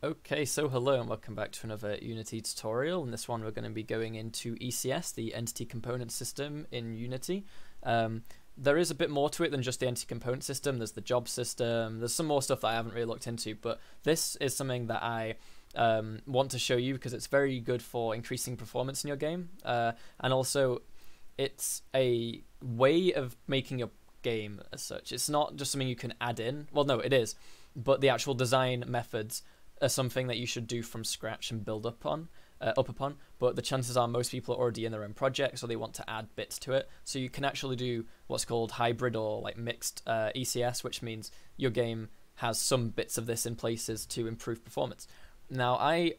Okay, so hello and welcome back to another Unity tutorial. In this one we're going to be going into ECS, the Entity Component System in Unity. Um, there is a bit more to it than just the Entity Component System. There's the job system, there's some more stuff that I haven't really looked into, but this is something that I um, want to show you because it's very good for increasing performance in your game. Uh, and also, it's a way of making your game as such. It's not just something you can add in. Well, no, it is, but the actual design methods are something that you should do from scratch and build up on. Uh, up upon, but the chances are most people are already in their own project, so they want to add bits to it. So you can actually do what's called hybrid or like mixed uh, ECS, which means your game has some bits of this in places to improve performance. Now I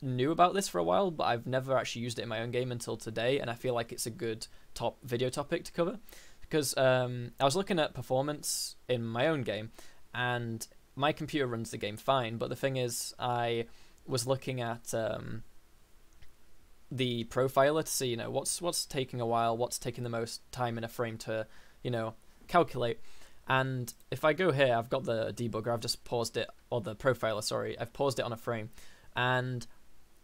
knew about this for a while, but I've never actually used it in my own game until today, and I feel like it's a good top video topic to cover because um, I was looking at performance in my own game, and my computer runs the game fine, but the thing is, I was looking at um, the profiler to see, you know, what's what's taking a while, what's taking the most time in a frame to, you know, calculate. And if I go here, I've got the debugger, I've just paused it, or the profiler, sorry, I've paused it on a frame, and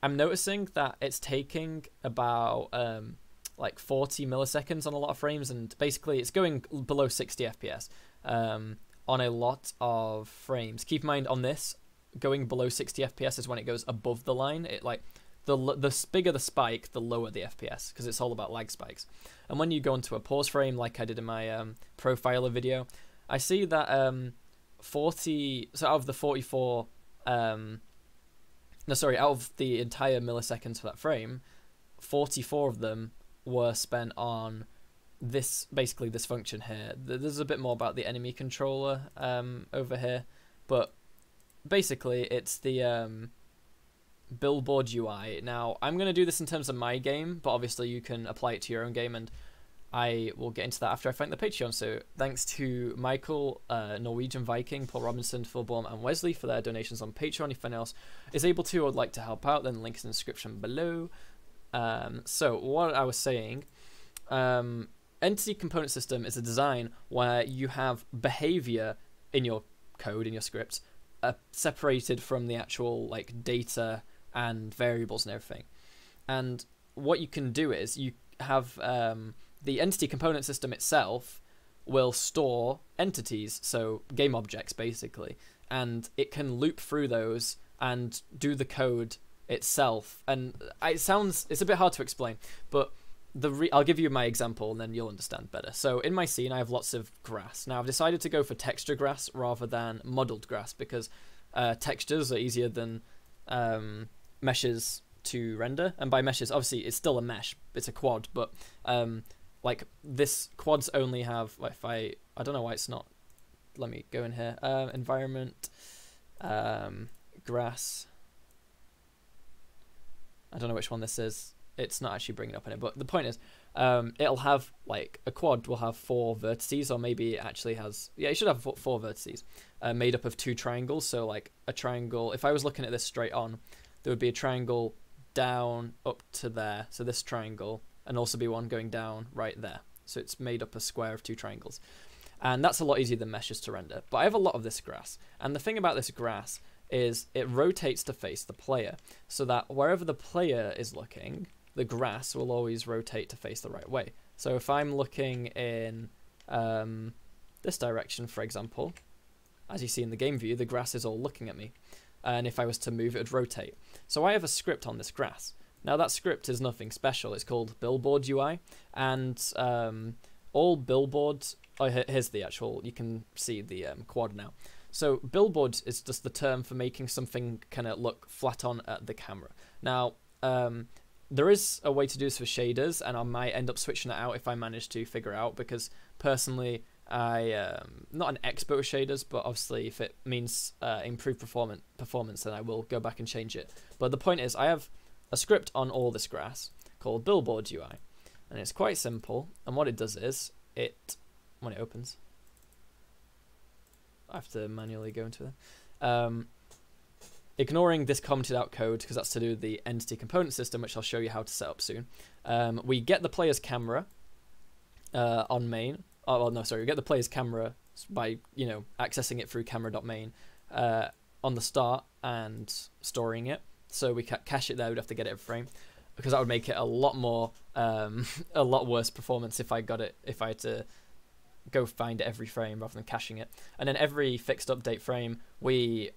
I'm noticing that it's taking about um, like 40 milliseconds on a lot of frames, and basically it's going below 60 FPS. Um, on a lot of frames. Keep in mind on this, going below 60 FPS is when it goes above the line. It like the the bigger the spike, the lower the FPS because it's all about lag spikes. And when you go into a pause frame, like I did in my um, profiler video, I see that um, 40. So out of the 44, um, no, sorry, out of the entire milliseconds for that frame, 44 of them were spent on this basically this function here. There's a bit more about the enemy controller um, over here, but basically it's the um, billboard UI. Now I'm going to do this in terms of my game, but obviously you can apply it to your own game, and I will get into that after I thank the Patreon. So thanks to Michael, uh, Norwegian Viking, Paul Robinson, Phil and Wesley for their donations on Patreon. If anyone else is able to or would like to help out, then the link is in the description below. Um, so what I was saying. Entity component system is a design where you have behavior in your code in your scripts uh, separated from the actual like data and variables and everything. And what you can do is you have um, the entity component system itself will store entities, so game objects basically, and it can loop through those and do the code itself. And it sounds it's a bit hard to explain, but the re- I'll give you my example and then you'll understand better. So in my scene, I have lots of grass. Now I've decided to go for texture grass rather than modeled grass because uh, textures are easier than um, meshes to render. And by meshes, obviously it's still a mesh. It's a quad, but um, like this quads only have. Like if I I don't know why it's not. Let me go in here. Uh, environment, um, grass. I don't know which one this is it's not actually bringing up in it. But the point is, um, it'll have like a quad will have four vertices, or maybe it actually has yeah, it should have four vertices uh, made up of two triangles. So like a triangle. If I was looking at this straight on, there would be a triangle down up to there. So this triangle, and also be one going down right there. So it's made up a square of two triangles. And that's a lot easier than meshes to render. But I have a lot of this grass. And the thing about this grass is it rotates to face the player. So that wherever the player is looking, the grass will always rotate to face the right way. So if I'm looking in um, this direction, for example, as you see in the game view, the grass is all looking at me. And if I was to move, it would rotate. So I have a script on this grass. Now that script is nothing special. It's called Billboard UI, and um, all billboards. Oh, here's the actual. You can see the um, quad now. So billboard is just the term for making something kind of look flat on at the camera. Now, um, there is a way to do this for shaders, and I might end up switching it out if I manage to figure out. Because personally, I am not an expert with shaders, but obviously, if it means uh, improved performance, performance, then I will go back and change it. But the point is, I have a script on all this grass called Billboard UI, and it's quite simple. And what it does is, it when it opens, I have to manually go into it. Um, ignoring this commented out code because that's to do with the entity component system, which I'll show you how to set up soon. Um, we get the player's camera uh, on main. Oh, well, no, sorry, we get the player's camera by you know accessing it through camera.main uh, on the start, and storing it. So we cache it there. We'd have to get it every frame because that would make it a lot more, um, a lot worse performance if I got it if I had to go find every frame rather than caching it. And then every fixed update frame, we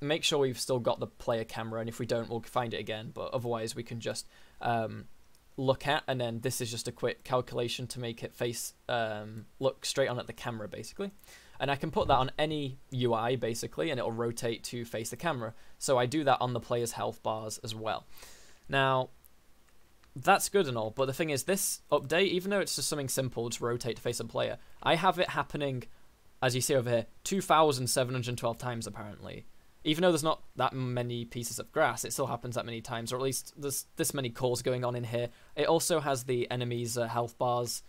make sure we've still got the player camera, and if we don't, we'll find it again. But otherwise, we can just um, look at, and then this is just a quick calculation to make it face um, look straight on at the camera, basically. And I can put that on any UI, basically, and it'll rotate to face the camera. So I do that on the player's health bars as well. Now, that's good and all, but the thing is, this update, even though it's just something simple to rotate to face a player, I have it happening, as you see over here, 2,712 times apparently even though there's not that many pieces of grass, it still happens that many times, or at least there's this many calls going on in here. It also has the enemy's uh, health bars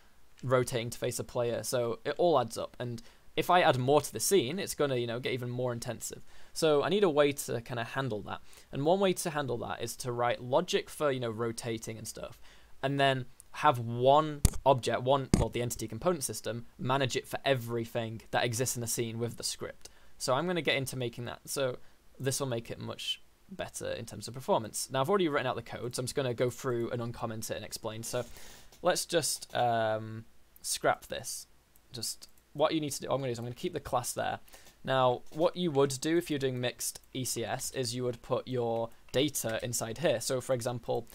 rotating to face a player, so it all adds up. And if I add more to the scene, it's going to, you know, get even more intensive. So I need a way to kind of handle that. And one way to handle that is to write logic for, you know, rotating and stuff. And then have one object, one, well, the entity component system, manage it for everything that exists in the scene with the script. So I'm going to get into making that. So this will make it much better in terms of performance. Now I've already written out the code, so I'm just going to go through and uncomment it and explain. So let's just um, scrap this. Just what you need to do, I'm going to do is I'm going to keep the class there. Now, what you would do if you're doing mixed ECS is you would put your data inside here. So, for example,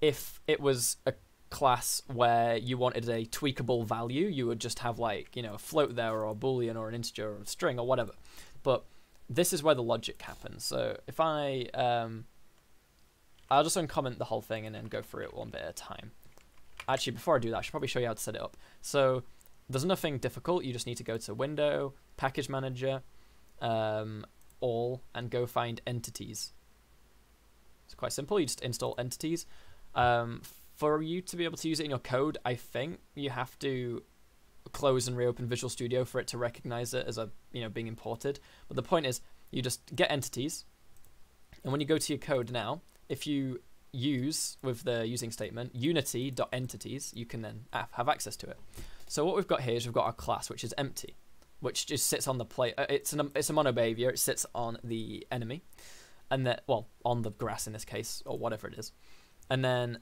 if it was a class where you wanted a tweakable value, you would just have like, you know, a float there or a boolean or an integer or a string or whatever. But this is where the logic happens. So if I, um, I'll just uncomment the whole thing and then go through it one bit at a time. Actually, before I do that, I should probably show you how to set it up. So there's nothing difficult. You just need to go to Window, Package Manager, um, All, and go find Entities. It's quite simple. You just install Entities. Um, for you to be able to use it in your code, I think you have to close and reopen Visual Studio for it to recognize it as a you know being imported. But the point is, you just get entities, and when you go to your code now, if you use with the using statement unity.entities, you can then have access to it. So what we've got here is we've got our class, which is empty, which just sits on the play. Uh, it's an it's a mono behavior. It sits on the enemy, and then well on the grass in this case or whatever it is, and then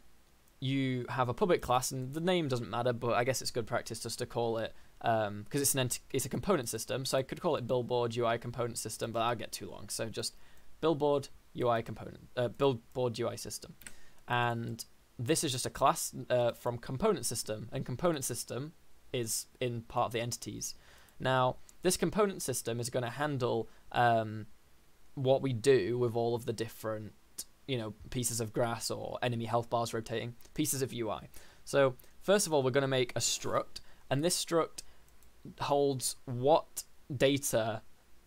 you have a public class, and the name doesn't matter, but I guess it's good practice just to call it because um, it's an it's a component system. So I could call it Billboard UI component system, but I'll get too long. So just Billboard UI component, uh, Billboard UI system, and this is just a class uh, from component system, and component system is in part of the entities. Now this component system is going to handle um, what we do with all of the different you know, pieces of grass or enemy health bars rotating, pieces of UI. So first of all, we're going to make a struct, and this struct holds what data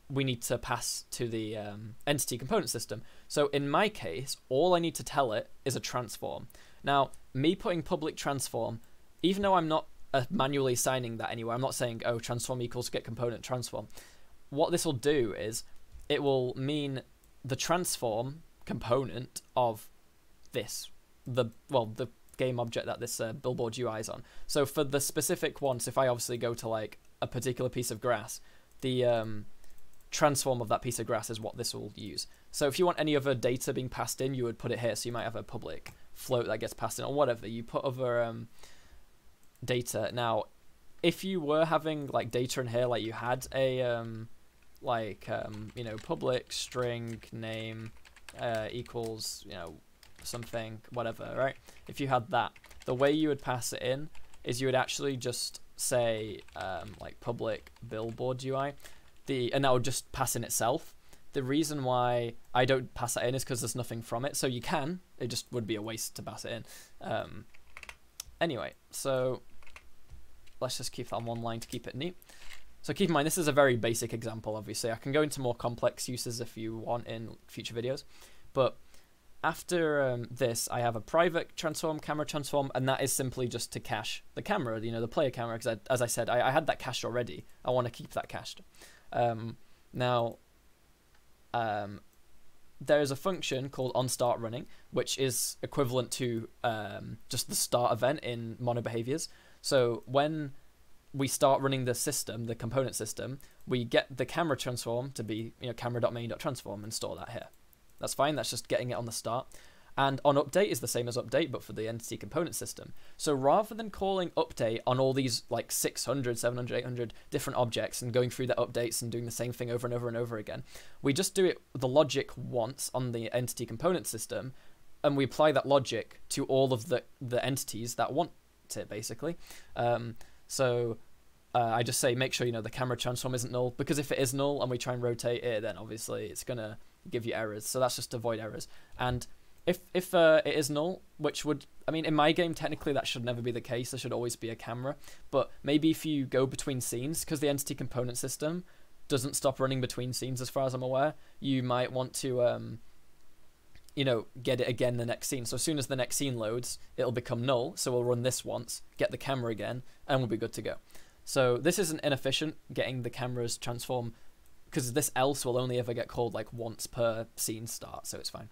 we need to pass to the um, entity component system. So in my case, all I need to tell it is a transform. Now, me putting public transform, even though I'm not uh, manually assigning that anywhere, I'm not saying, oh, transform equals get component transform. What this will do is it will mean the transform component of this the well the game object that this uh, billboard UI is on. So for the specific ones, if I obviously go to like a particular piece of grass, the um, transform of that piece of grass is what this will use. So if you want any other data being passed in, you would put it here. So you might have a public float that gets passed in or whatever. You put other um, data. Now, if you were having like data in here, like you had a um, like um, you know public string name uh, equals, you know, something, whatever, right? If you had that, the way you would pass it in is you would actually just say um, like public billboard UI, the and that would just pass in itself. The reason why I don't pass that in is because there's nothing from it. So you can, it just would be a waste to pass it in. Um, anyway, so let's just keep that on one line to keep it neat. So keep in mind, this is a very basic example, obviously. I can go into more complex uses if you want in future videos. But after um, this, I have a private transform, camera transform, and that is simply just to cache the camera, you know, the player camera, because as I said, I, I, had that cached already. I want to keep that cached. Um, now, um, there is a function called onStartRunning, which is equivalent to um, just the start event in mono behaviors. So when we start running the system, the component system, we get the camera transform to be you know camera.main.transform and store that here. That's fine. That's just getting it on the start. And on update is the same as update, but for the entity component system. So rather than calling update on all these like 600, 700, 800 different objects and going through the updates and doing the same thing over and over and over again, we just do it the logic once on the entity component system, and we apply that logic to all of the the entities that want it basically. Um, so uh, I just say make sure you know the camera transform isn't null because if it is null and we try and rotate it, then obviously it's gonna give you errors. So that's just avoid errors. And if if uh, it is null, which would I mean in my game technically that should never be the case. There should always be a camera. But maybe if you go between scenes, because the entity component system doesn't stop running between scenes as far as I'm aware, you might want to um, you know get it again the next scene. So as soon as the next scene loads, it'll become null. So we'll run this once, get the camera again, and we'll be good to go. So this isn't inefficient getting the cameras transform because this else will only ever get called like once per scene start, so it's fine.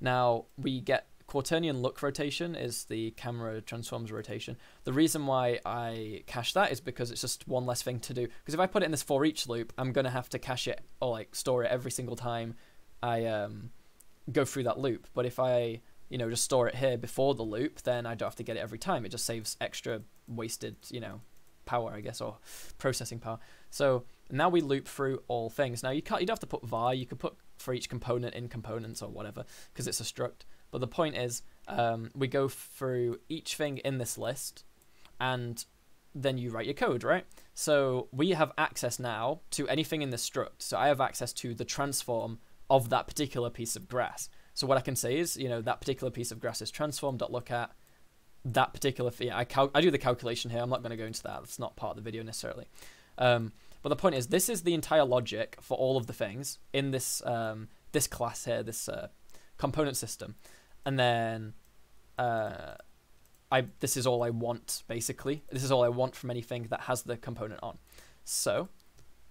Now we get quaternion look rotation is the camera transforms rotation. The reason why I cache that is because it's just one less thing to do. Because if I put it in this for each loop, I'm gonna have to cache it or like store it every single time I um, go through that loop. But if I you know just store it here before the loop, then I don't have to get it every time. It just saves extra wasted you know power, I guess, or processing power. So now we loop through all things. Now you can't you don't have to put var. You could put for each component in components or whatever because it's a struct. But the point is, um, we go through each thing in this list, and then you write your code, right? So we have access now to anything in this struct. So I have access to the transform of that particular piece of grass. So what I can say is, you know, that particular piece of grass is transform.look at that particular. Yeah, I cal- I do the calculation here. I'm not going to go into that. That's not part of the video necessarily. Um, but the point is, this is the entire logic for all of the things in this um, this class here, this uh, component system, and then uh, I this is all I want basically. This is all I want from anything that has the component on. So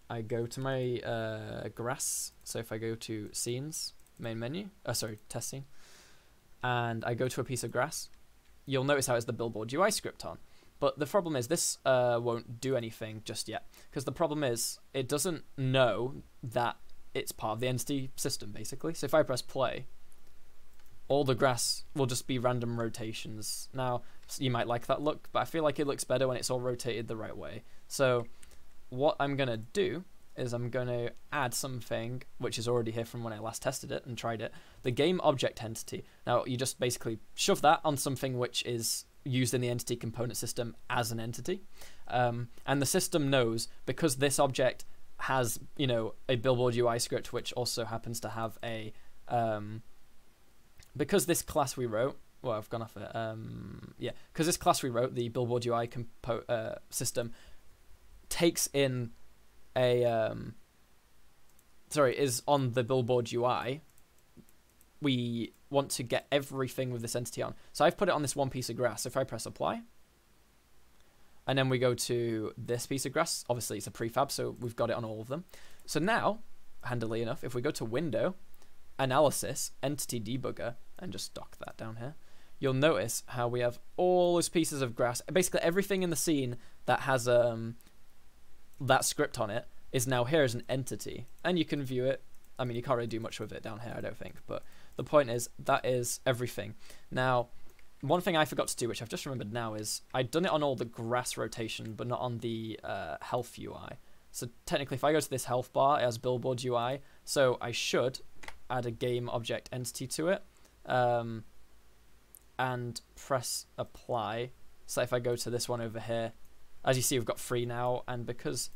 I go to my uh, grass. So if I go to scenes, main menu, uh, sorry, test scene, and I go to a piece of grass, you'll notice how it's the billboard UI script on. But the problem is this uh, won't do anything just yet because the problem is it doesn't know that it's part of the entity system basically. So if I press play, all the grass will just be random rotations. Now you might like that look, but I feel like it looks better when it's all rotated the right way. So what I'm gonna do is I'm going to add something which is already here from when I last tested it and tried it, the game object entity. Now you just basically shove that on something which is used in the entity component system as an entity. Um, and the system knows because this object has, you know, a billboard UI script which also happens to have a um, because this class we wrote well, I've gone off it. Um, yeah, because this class we wrote, the Billboard UI compo- uh, system, takes in a um, sorry is on the Billboard UI. We want to get everything with this entity on. So I've put it on this one piece of grass. If I press apply, and then we go to this piece of grass, obviously it's a prefab, so we've got it on all of them. So now, handily enough, if we go to Window, Analysis, Entity Debugger, and just dock that down here, you'll notice how we have all those pieces of grass, basically everything in the scene that has um, that script on it is now here as an entity, and you can view it. I mean, you can't really do much with it down here, I don't think, but the point is that is everything. Now, one thing I forgot to do, which I've just remembered now, is I'd done it on all the grass rotation, but not on the uh, health UI. So technically, if I go to this health bar, it has billboard UI. So I should add a game object entity to it, um, and press apply. So if I go to this one over here, as you see, we've got three now, and because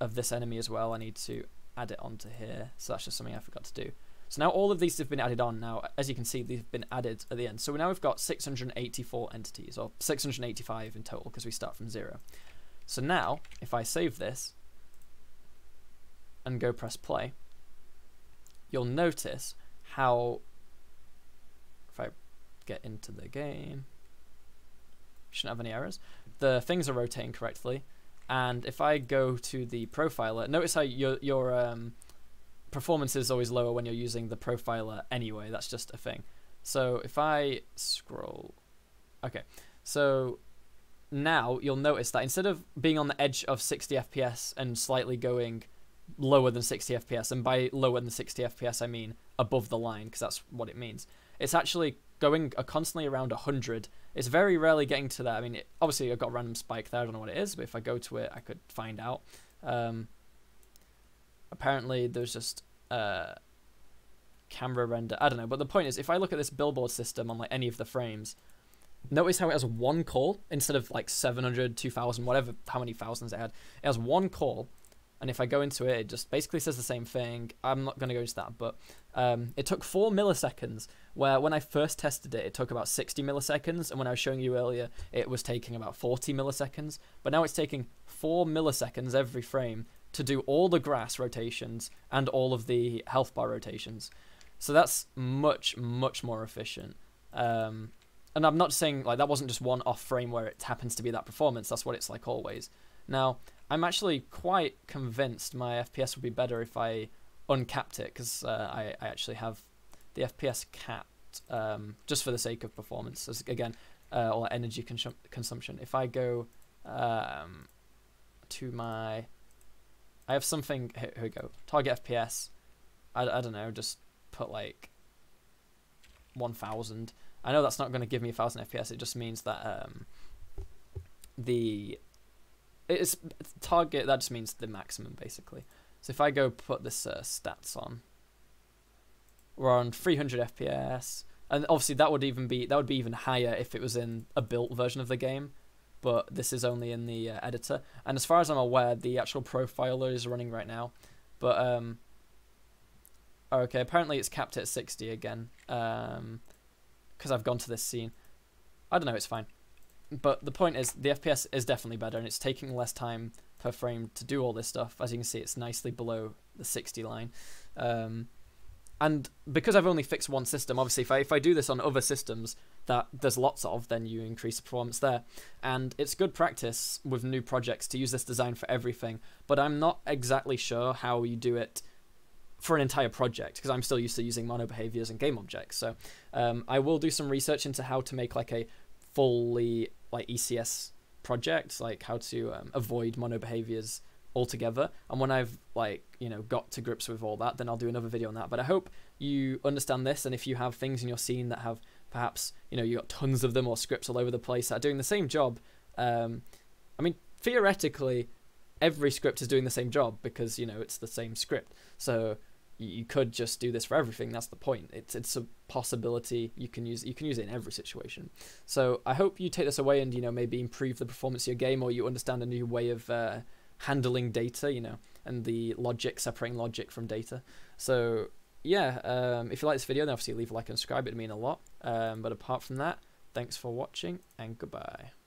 of this enemy as well, I need to add it onto here. So that's just something I forgot to do. So now all of these have been added on now. As you can see, they've been added at the end. So now we've got 684 entities, or 685 in total, because we start from zero. So now, if I save this and go press play, you'll notice how, if I get into the game, shouldn't have any errors, the things are rotating correctly. And if I go to the profiler, notice how your your um, performance is always lower when you're using the profiler anyway. That's just a thing. So if I scroll, okay, so now you'll notice that instead of being on the edge of 60 FPS and slightly going lower than 60 FPS, and by lower than 60 FPS I mean above the line because that's what it means. It's actually going uh, constantly around 100. It's very rarely getting to that. I mean, it, obviously I've got a random spike there. I don't know what it is, but if I go to it, I could find out. Um, apparently, there's just uh, camera render. I don't know. But the point is, if I look at this billboard system on like any of the frames, notice how it has one call instead of like 700, 2000, whatever, how many thousands it had. It has one call and if I go into it, it just basically says the same thing. I'm not going to go into that, but um, it took four milliseconds. Where when I first tested it, it took about 60 milliseconds, and when I was showing you earlier, it was taking about 40 milliseconds. But now it's taking four milliseconds every frame to do all the grass rotations and all of the health bar rotations. So that's much, much more efficient. Um, and I'm not saying like that wasn't just one off frame where it happens to be that performance. That's what it's like always. Now, I'm actually quite convinced my FPS would be better if I uncapped it because uh, I, I actually have the FPS capped um, just for the sake of performance. As, again, uh, or energy consum consumption. If I go um, to my, I have something. Here, here we go. Target FPS. I, I don't know. Just put like 1000. I know that's not going to give me 1000 FPS. It just means that um, the it's target that just means the maximum basically. So if I go put this uh, stats on, we're on 300 FPS, and obviously that would even be that would be even higher if it was in a built version of the game, but this is only in the uh, editor. And as far as I'm aware, the actual profiler is running right now, but um, okay, apparently it's capped at 60 again, um, because I've gone to this scene. I don't know, it's fine but the point is the FPS is definitely better and it's taking less time per frame to do all this stuff. As you can see, it's nicely below the 60 line. Um, and because I've only fixed one system, obviously if I, if I do this on other systems that there's lots of, then you increase the performance there. And it's good practice with new projects to use this design for everything, but I'm not exactly sure how you do it for an entire project because I'm still used to using mono behaviors and game objects. So um, I will do some research into how to make like a fully like ECS projects, like how to um, avoid mono behaviors altogether. And when I've like you know got to grips with all that, then I'll do another video on that. But I hope you understand this, and if you have things in your scene that have perhaps you know you got tons of them or scripts all over the place that are doing the same job. Um, I mean, theoretically, every script is doing the same job because you know it's the same script. So you could just do this for everything. That's the point. It's it's a possibility you can use you can use it in every situation. So I hope you take this away and you know maybe improve the performance of your game or you understand a new way of uh, handling data. You know and the logic separating logic from data. So yeah, um, if you like this video, then obviously leave a like and subscribe. It'd mean a lot. Um, but apart from that, thanks for watching and goodbye.